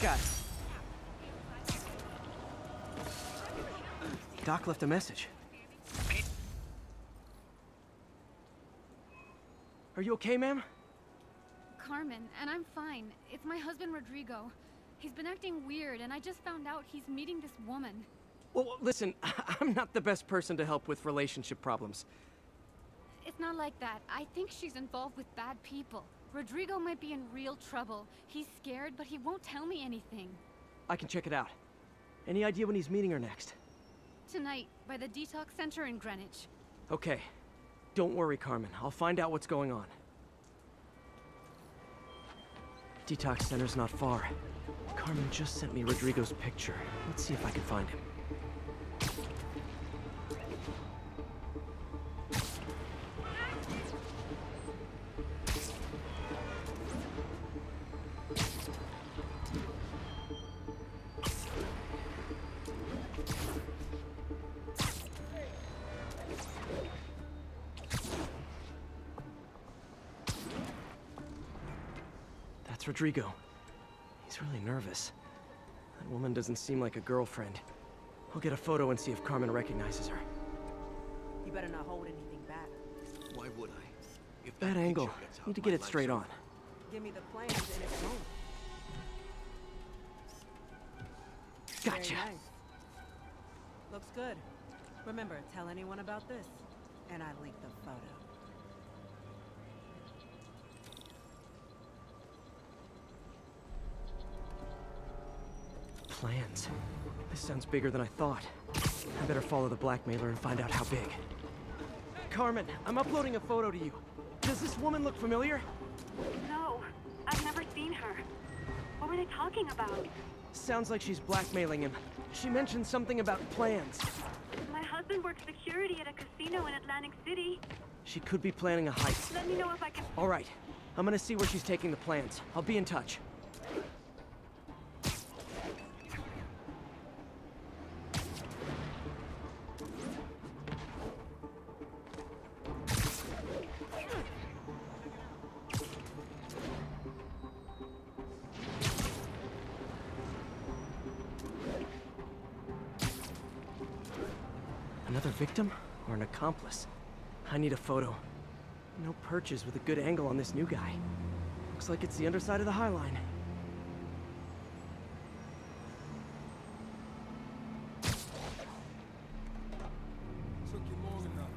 guy. Doc left a message. Are you okay, ma'am? Carmen, and I'm fine. It's my husband Rodrigo. He's been acting weird, and I just found out he's meeting this woman. Well, listen, I'm not the best person to help with relationship problems. Not like that. I think she's involved with bad people. Rodrigo might be in real trouble. He's scared, but he won't tell me anything. I can check it out. Any idea when he's meeting her next? Tonight, by the detox center in Greenwich. Okay. Don't worry, Carmen. I'll find out what's going on. Detox center's not far. Carmen just sent me Rodrigo's picture. Let's see if I can find him. Rodrigo. He's really nervous. That woman doesn't seem like a girlfriend. I'll get a photo and see if Carmen recognizes her. You better not hold anything back. Why would I? If Bad picture angle. gets Need to get it straight on. Give me the plans and it's gone. Gotcha. Very nice. Looks good. Remember, tell anyone about this, and I leak the photo. Plans. This sounds bigger than I thought. I better follow the blackmailer and find out how big. Carmen, I'm uploading a photo to you. Does this woman look familiar? No, I've never seen her. What were they talking about? Sounds like she's blackmailing him. She mentioned something about plans. My husband works security at a casino in Atlantic City. She could be planning a heist. Let me know if I can. All right. I'm gonna see where she's taking the plans. I'll be in touch. Another victim or an accomplice? I need a photo. No perches with a good angle on this new guy. Looks like it's the underside of the High Line. Took you long enough.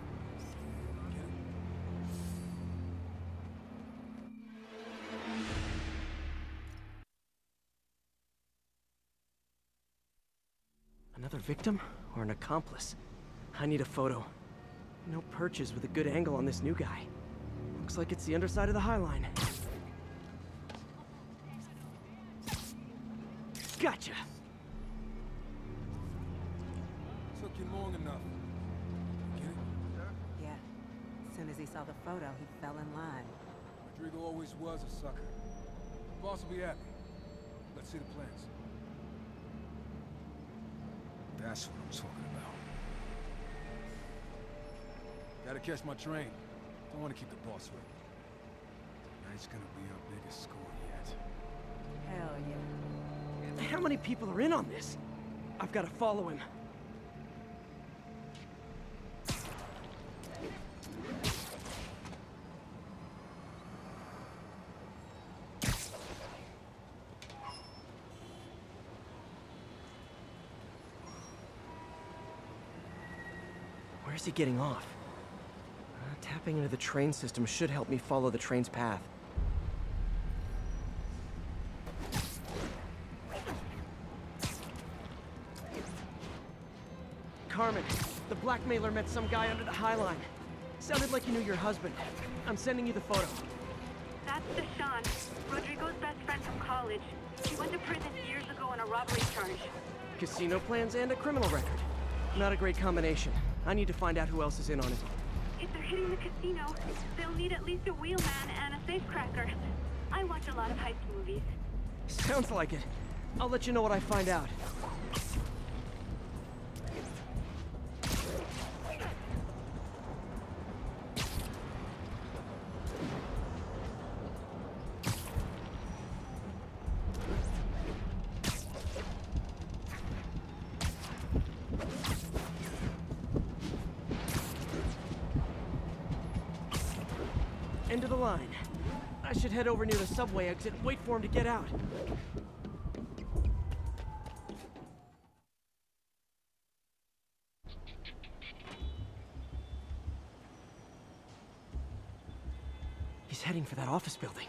Another victim or an accomplice? I need a photo. No perches with a good angle on this new guy. Looks like it's the underside of the High Line. Gotcha! Took you long enough. Get it? Yeah. As soon as he saw the photo, he fell in line. Rodrigo always was a sucker. The boss will be happy. Let's see the plans. That's what I'm talking about. Gotta catch my train. Don't want to keep the boss waiting. Tonight's gonna be our biggest score yet. Hell yeah. How many people are in on this? I've got to follow him. Where's he getting off? Tapping into the train system should help me follow the train's path. Carmen, the blackmailer met some guy under the High Line. Sounded like you knew your husband. I'm sending you the photo. That's Deshaun, Rodrigo's best friend from college. He went to prison years ago on a robbery charge. Casino plans and a criminal record. Not a great combination. I need to find out who else is in on it. If they're hitting the casino, they'll need at least a wheelman and a safecracker. I watch a lot of heist movies. Sounds like it. I'll let you know what I find out. Subway exit wait for him to get out. He's heading for that office building.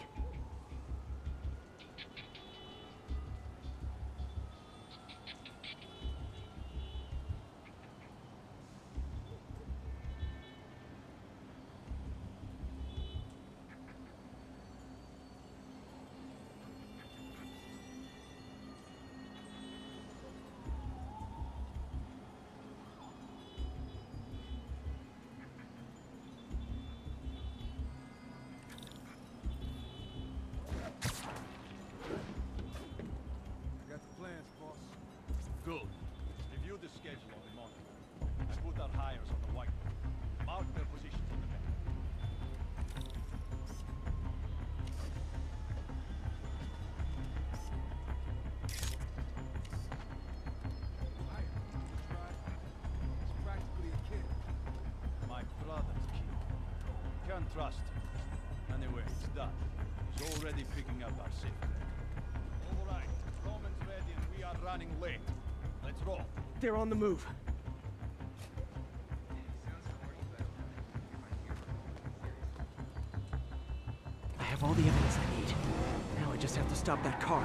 Can't trust him. Anyway, it's done. He's already picking up our safe All right. Roman's ready and we are running late. Let's roll. They're on the move. I have all the evidence I need. Now I just have to stop that car.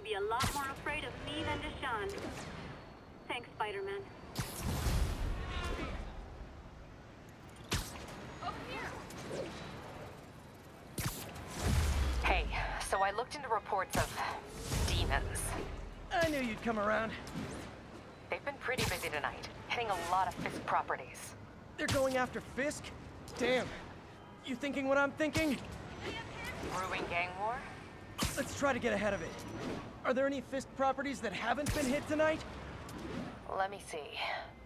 needs to be a lot more afraid of me than Deshawn. Thanks, Spider-Man. Hey, so I looked into reports of demons. I knew you'd come around. They've been pretty busy tonight, hitting a lot of Fisk properties. They're going after Fisk? Damn. You thinking what I'm thinking? Brewing gang war? Let's try to get ahead of it. Are there any Fisk properties that haven't been hit tonight? Let me see.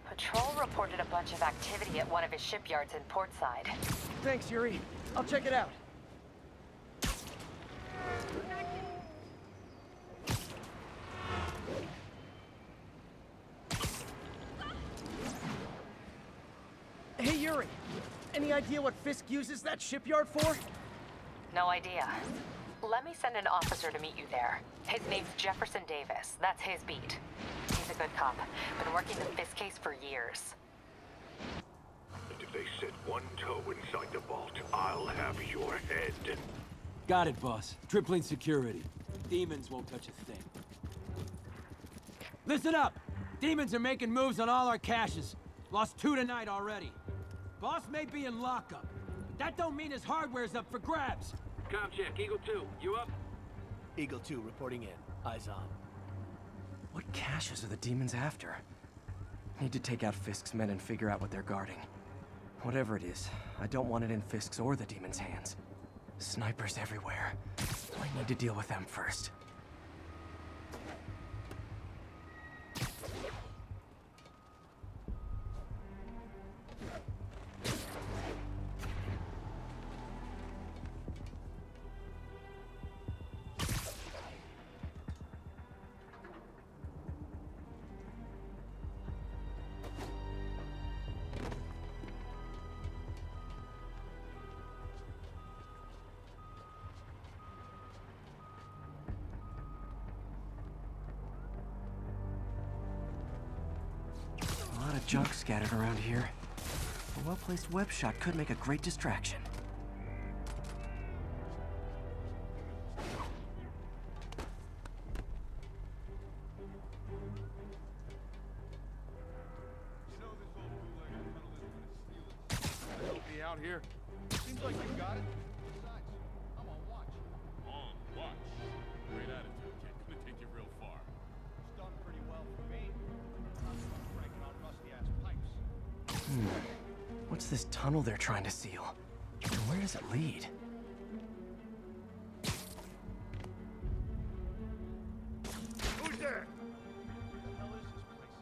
Patrol reported a bunch of activity at one of his shipyards in Portside. Thanks, Yuri. I'll check it out. Hey, Yuri. Any idea what Fisk uses that shipyard for? No idea. Let me send an officer to meet you there. His name's Jefferson Davis. That's his beat. He's a good cop. Been working the Fisk case for years. And if they set one toe inside the vault, I'll have your head. Got it, boss. Tripling security. Demons won't touch a thing. Listen up! Demons are making moves on all our caches. Lost two tonight already. Boss may be in lockup, but that don't mean his hardware's up for grabs. Com check, Eagle 2, you up? Eagle 2 reporting in. Eyes on. What caches are the demons after? Need to take out Fisk's men and figure out what they're guarding. Whatever it is, I don't want it in Fisk's or the demons' hands. Snipers everywhere. I need to deal with them first. Junk scattered around here. A well-placed web shot could make a great distraction. Trying to seal? And where does it lead? Who's there? What the hell is this place?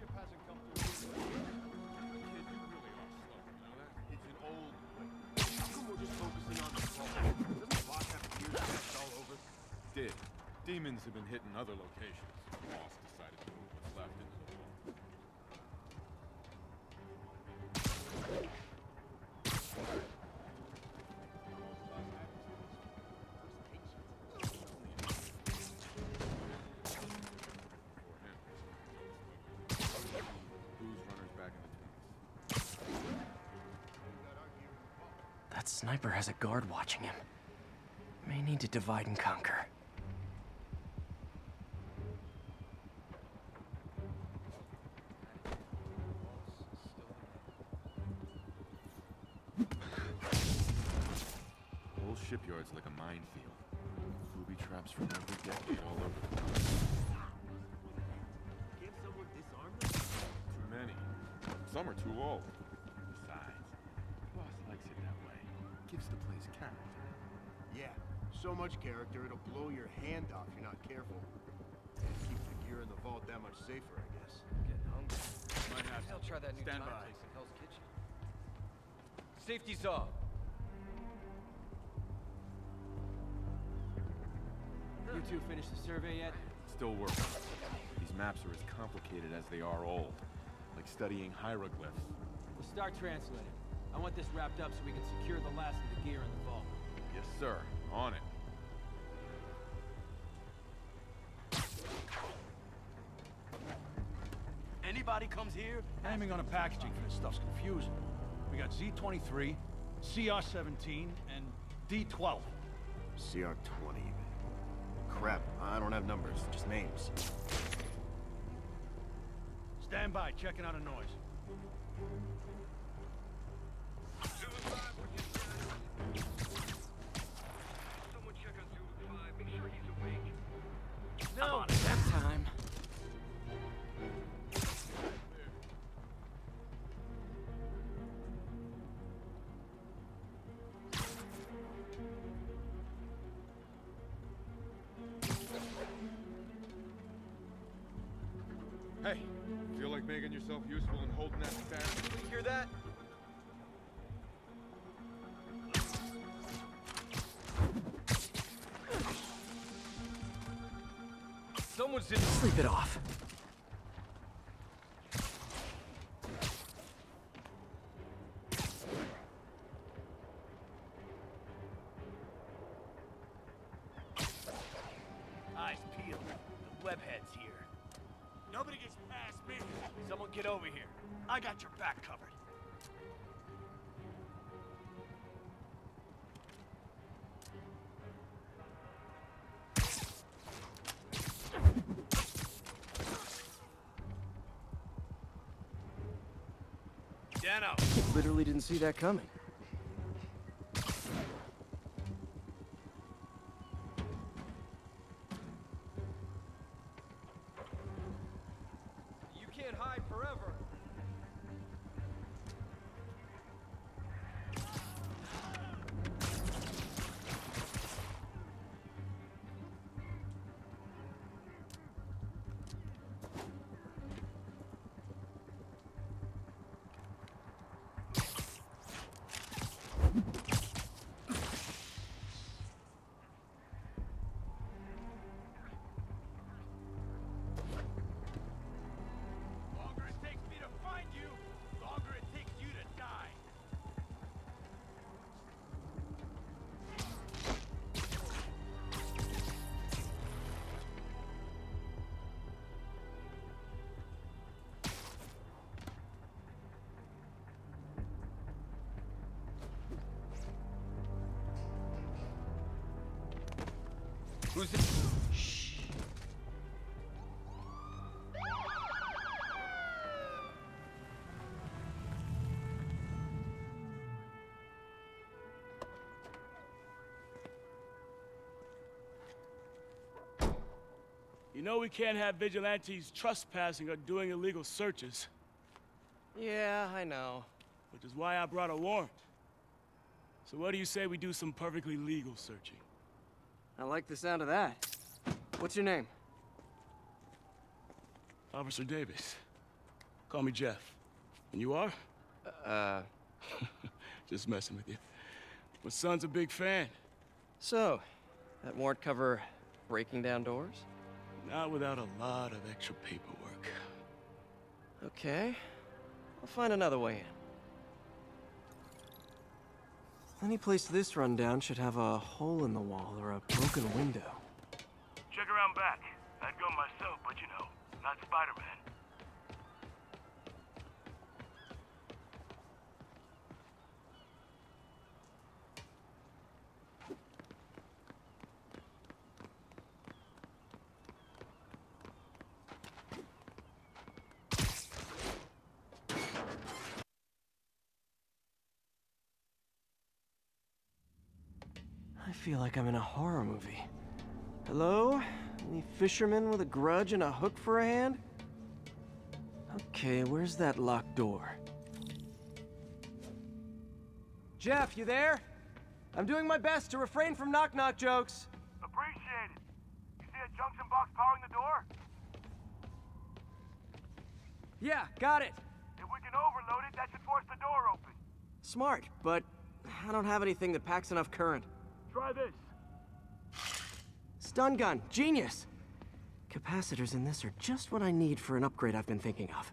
Ship sniper has a guard watching him. May need to divide and conquer. The whole shipyard's like a minefield. Booby traps from every decade all over the place. Can't someone disarm them? Too many. Some are too old. Besides, boss likes it that way. Gives the place character. Yeah, so much character it'll blow your hand off if you're not careful. And keeps the gear in the vault that much safer, I guess. Getting hungry. Might have I'll try that new Stand Thai by. place in Hell's Kitchen. Safety's off. You two finished the survey yet? Still working. These maps are as complicated as they are old. Like studying hieroglyphs. We'll start translating. I want this wrapped up so we can secure the last of the gear in the vault. Yes, sir. On it. Anybody comes here, naming on the packaging for this stuff's confusing. We got Z23, CR17, and D12. CR20 even. Crap, I don't have numbers, just names. Stand by, checking out a noise. No! That time. Hey, feel like making yourself useful and holding that fast? Someone's in Sleep it off. Eyes peeled. The webhead's here. Nobody gets past me. Someone get over here. I got your back covered. Literally didn't see that coming. Who's Shh. You know we can't have vigilantes trespassing or doing illegal searches. Yeah, I know. Which is why I brought a warrant. So what do you say we do some perfectly legal searching? I like the sound of that. What's your name? Officer Davis. Call me Jeff. And you are? Uh... Just messing with you. My son's a big fan. So, that warrant cover breaking down doors? Not without a lot of extra paperwork. Okay. I'll find another way in. Any place this rundown should have a hole in the wall or a broken window. Check around back. I'd go myself, but you know, not Spider-Man. I feel like I'm in a horror movie. Hello? Any fisherman with a grudge and a hook for a hand? Okay, where's that locked door? Jeff, you there? I'm doing my best to refrain from knock-knock jokes. Appreciate it. You see a junction box powering the door? Yeah, got it. If we can overload it, that should force the door open. Smart, but I don't have anything that packs enough current. Try this. Stun gun, genius! Capacitors in this are just what I need for an upgrade I've been thinking of.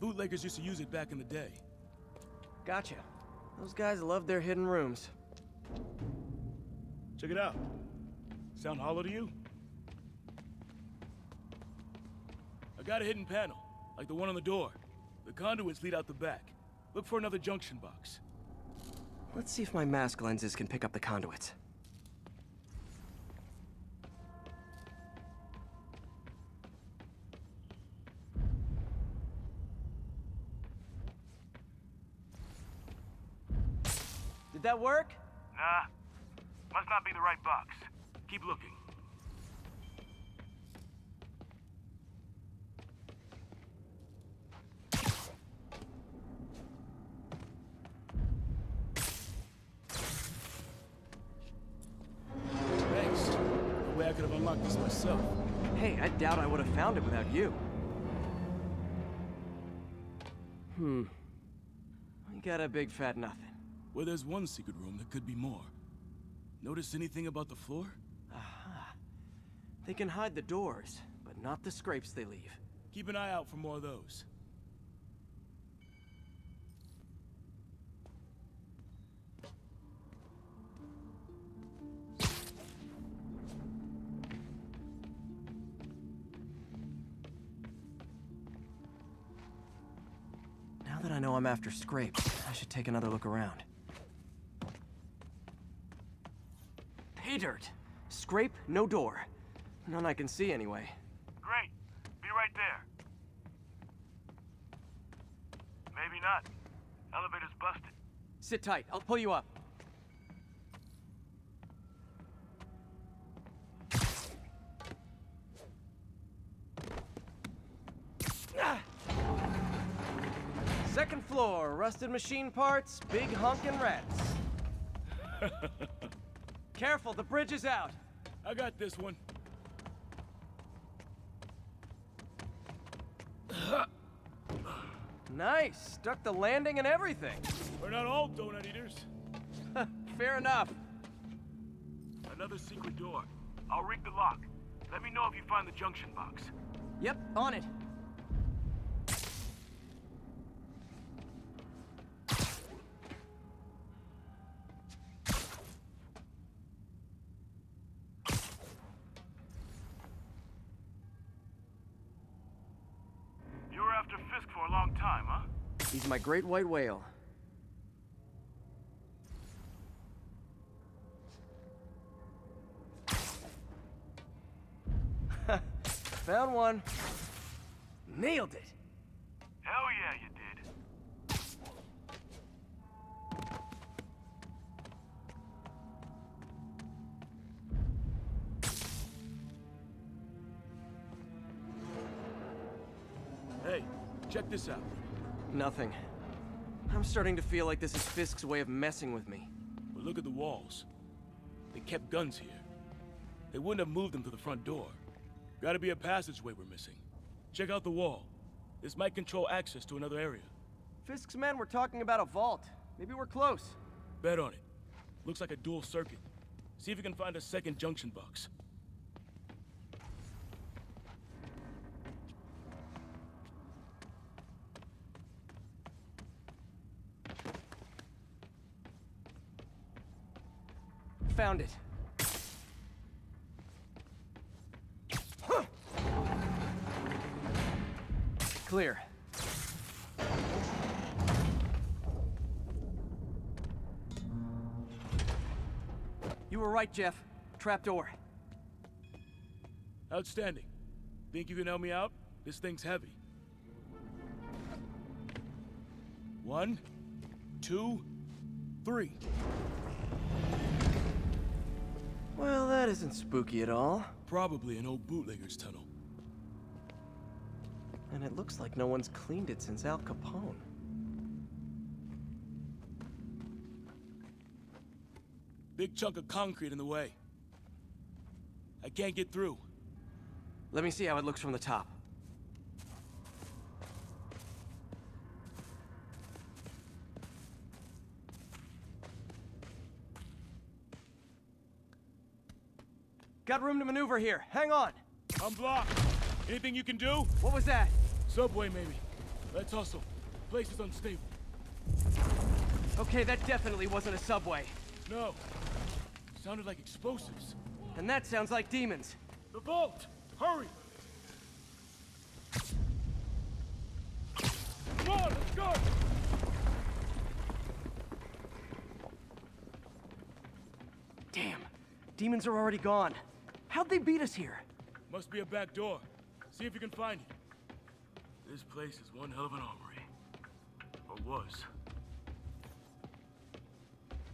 Bootleggers used to use it back in the day. Gotcha. Those guys love their hidden rooms. Check it out. Sound hollow to you? I got a hidden panel, like the one on the door. The conduits lead out the back. Look for another junction box. Let's see if my mask lenses can pick up the conduits. That work? Nah. Must not be the right box. Keep looking. Thanks. No way I could have unlocked this myself. Hey, I doubt I would have found it without you. Hmm. I got a big fat nothing. Well, there's one secret room, there could be more. Notice anything about the floor? Aha. They can hide the doors, but not the scrapes they leave. Keep an eye out for more of those. Now that I know I'm after scrapes, I should take another look around. Pay dirt! Scrape, no door. None I can see anyway. Great. Be right there. Maybe not. Elevator's busted. Sit tight. I'll pull you up. Second floor, rusted machine parts, big honkin' rats. Careful, the bridge is out. I got this one. Nice, stuck the landing and everything. We're not all donut eaters. Fair enough. Another secret door. I'll rig the lock. Let me know if you find the junction box. Yep, on it. Great white whale. Found one. Nailed it. Hell yeah, you did. Hey, check this out. Nothing. I'm starting to feel like this is Fisk's way of messing with me. But look at the walls. They kept guns here. They wouldn't have moved them to the front door. Gotta be a passageway we're missing. Check out the wall. This might control access to another area. Fisk's men were talking about a vault. Maybe we're close. Bet on it. Looks like a dual circuit. See if you can find a second junction box. Found it. Clear. You were right, Jeff. Trapdoor. Outstanding. Think you can help me out? This thing's heavy. One, two, three. Well, that isn't spooky at all. Probably an old bootlegger's tunnel. And it looks like no one's cleaned it since Al Capone. Big chunk of concrete in the way. I can't get through. Let me see how it looks from the top. Got room to maneuver here. Hang on. I'm blocked. Anything you can do? What was that? Subway, maybe. Let's hustle. Place is unstable. Okay, that definitely wasn't a subway. No. Sounded like explosives. And that sounds like demons. The vault! Hurry! Come on, let's go! Damn. Demons are already gone. How'd they beat us here? Must be a back door. See if you can find it. This place is one hell of an armory. Or was.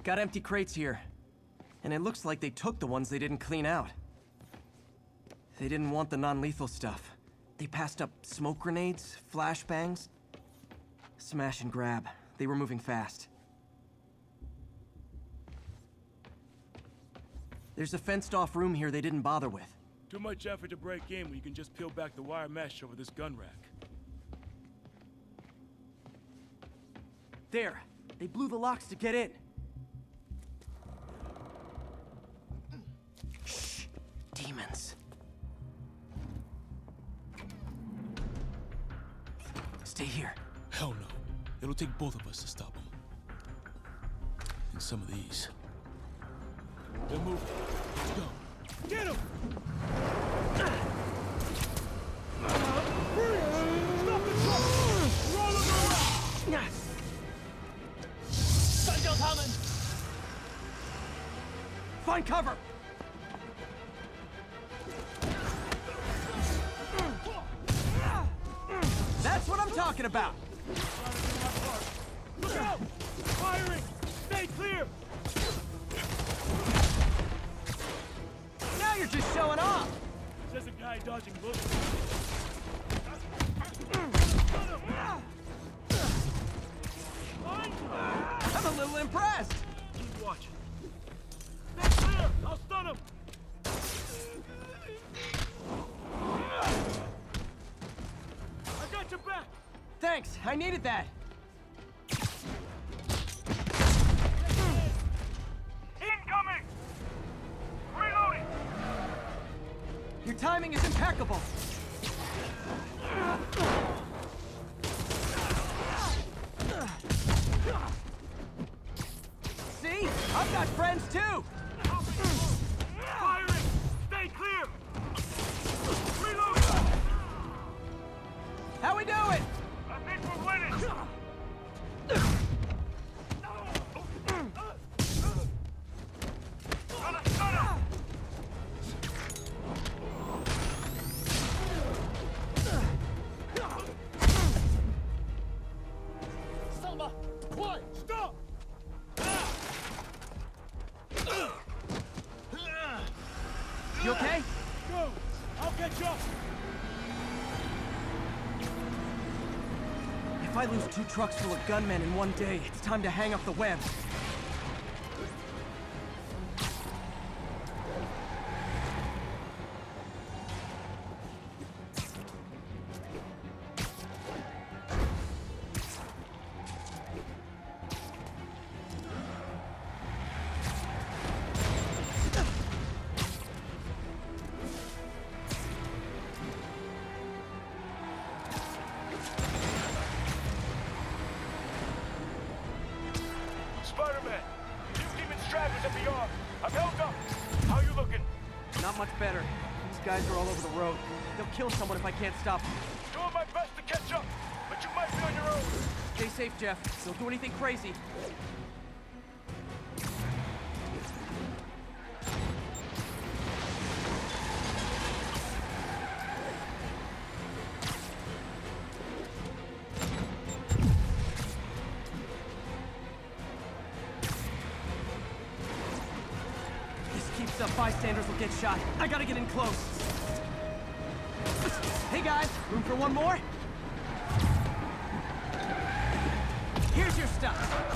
Got empty crates here. And it looks like they took the ones they didn't clean out. They didn't want the non-lethal stuff. They passed up smoke grenades, flashbangs. Smash and grab. They were moving fast. There's a fenced-off room here they didn't bother with. Too much effort to break in when you can just peel back the wire mesh over this gun rack. There. They blew the locks to get in. Shh. Demons. Stay here. Hell no. It'll take both of us to stop them. And some of these. They're moving. Let's go. Get him! Stop the truck! Roll him around! 干掉他们！ Find cover! That's what I'm talking about! Look out! Firing! Stay clear! You're just showing off! Says a guy dodging bullets. I'm a little impressed! Keep watching. Stay clear! I'll stun him! I got your back! Thanks, I needed that. Go! I'll catch up! If I lose two trucks full of gunmen in one day, it's time to hang up the web. Can't stop them. Doing my best to catch up, but you might be on your own! Stay safe, Jeff. Don't do anything crazy. This keeps up, bystanders will get shot. I gotta get in close. Room for one more? Here's your stuff.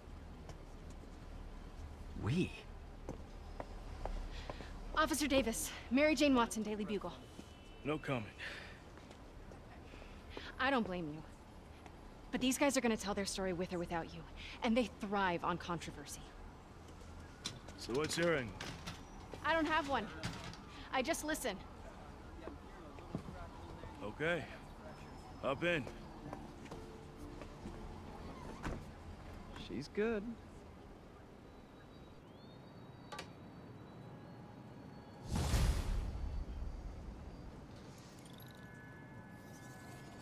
We? Officer Davis, Mary Jane Watson, Daily Bugle. No comment. I don't blame you. But these guys are gonna tell their story with or without you, and they thrive on controversy. So what's your angle? I don't have one. I just listen. Okay. Hop in. She's good.